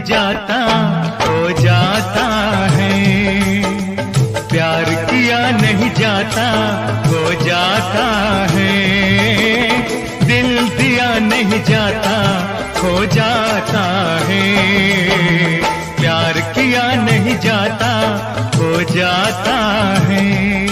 जाता, हो जाता है। प्यार किया नहीं जाता, हो जाता है। दिल दिया नहीं जाता, हो जाता है। प्यार किया नहीं जाता, हो जाता है।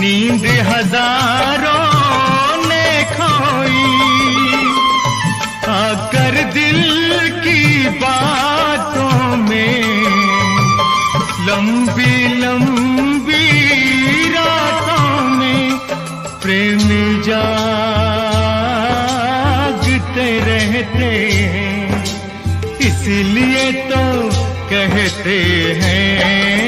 नींद हज़ारों ने खोई। आकर दिल की बातों में लंबी लंबी रातों में प्रेम जागते रहते हैं। इसलिए तो कहते हैं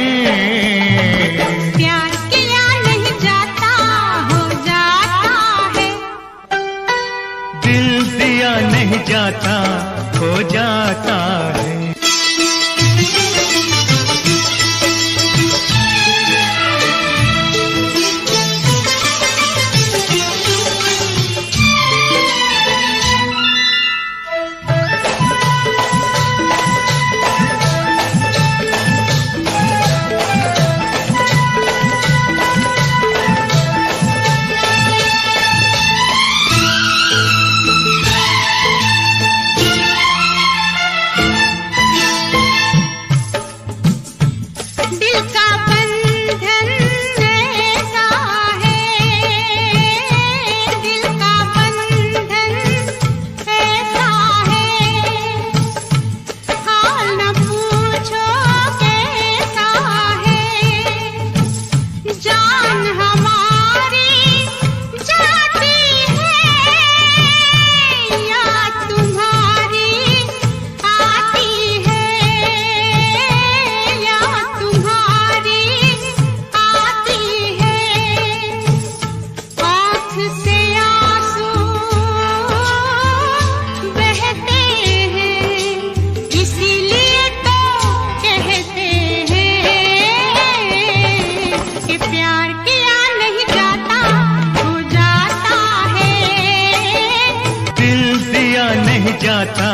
जाता।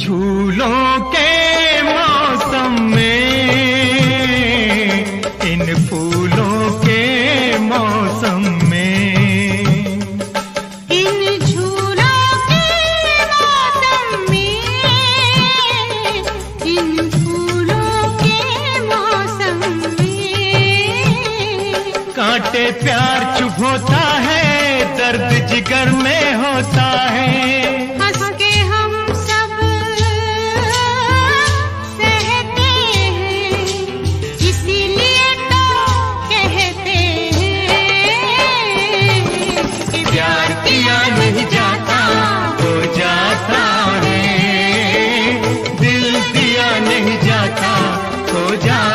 झूलों के मौसम में इन फूलों के मौसम में। इन झूलों इन फूलों के मौसम कांटे प्यार चुभोता है दर्द जिगर में होता है। ya.